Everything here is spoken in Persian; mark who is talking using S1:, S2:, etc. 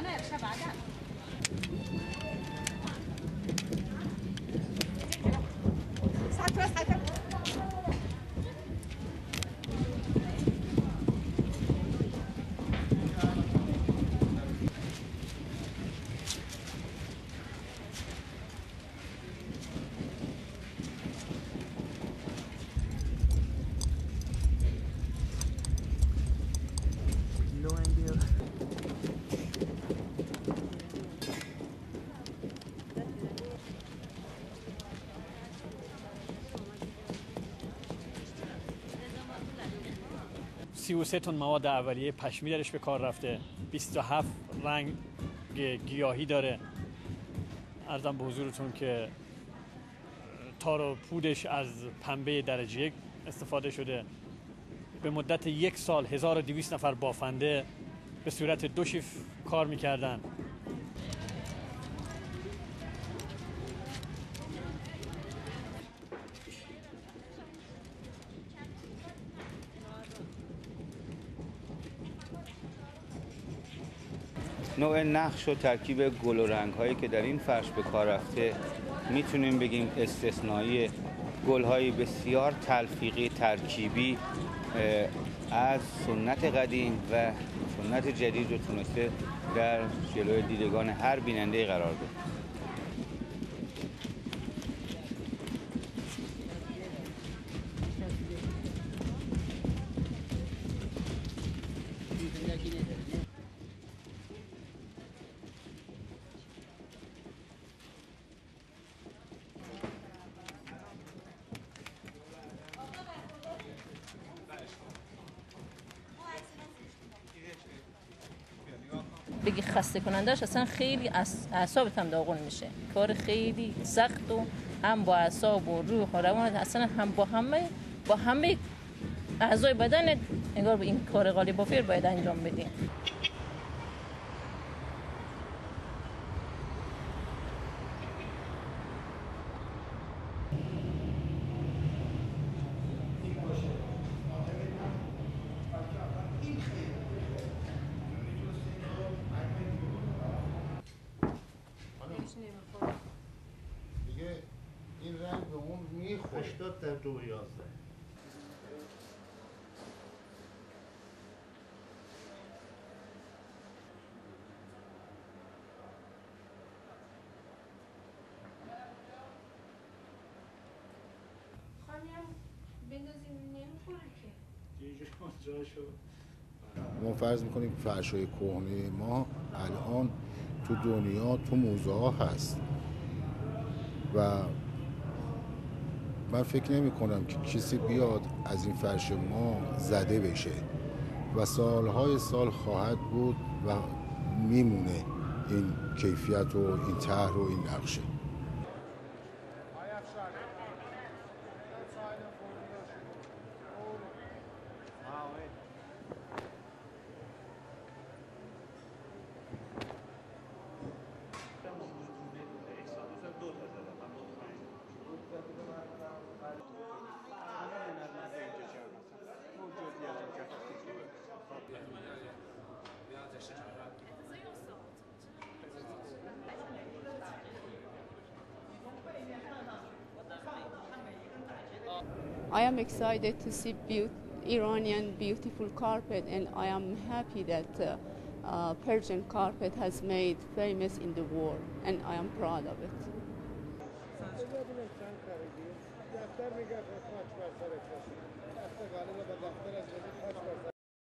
S1: una 麻将33 تن مواد اولیه پشمی درش به کار رفته. 27 رنگ گیاهی داره. ارزم به حضورتون که تار و پودش از پنبه درجه یک استفاده شده. به مدت یک سال 1200 نفر بافنده به صورت دو شیف کار می‌کردن.
S2: نوع نقش و ترکیب گل و رنگ هایی که در این فرش به کار رفته می‌تونیم بگیم استثنایی گل های بسیار تلفیقی ترکیبی از سنت قدیم و سنت جدید رو تونسته در جلوی دیدگان هر بیننده قرار بده.
S3: بگی خسته کنندهش اصلا خیلی اعصابت هم داغون میشه. کار خیلی سخت و هم با اعصاب و روح و روان اصلا هم با همه با همه اعضای بدن انگار به این کار غالی بافیر باید انجام بدیم
S4: می‌خوره 80 در دو یازده. ما فرض می‌کنیم فرش های کهنه ما الان تو دنیا تو موزه ها هست. و من فکر نمی کنم که کسی بیاد از این فرش ما زده بشه و سالهای سال خواهد بود و میمونه این کیفیت و این طرح و این نقشه.
S5: I am excited to see be Iranian beautiful carpet and I am happy that uh, uh, Persian carpet has made famous in the world and I am proud of it.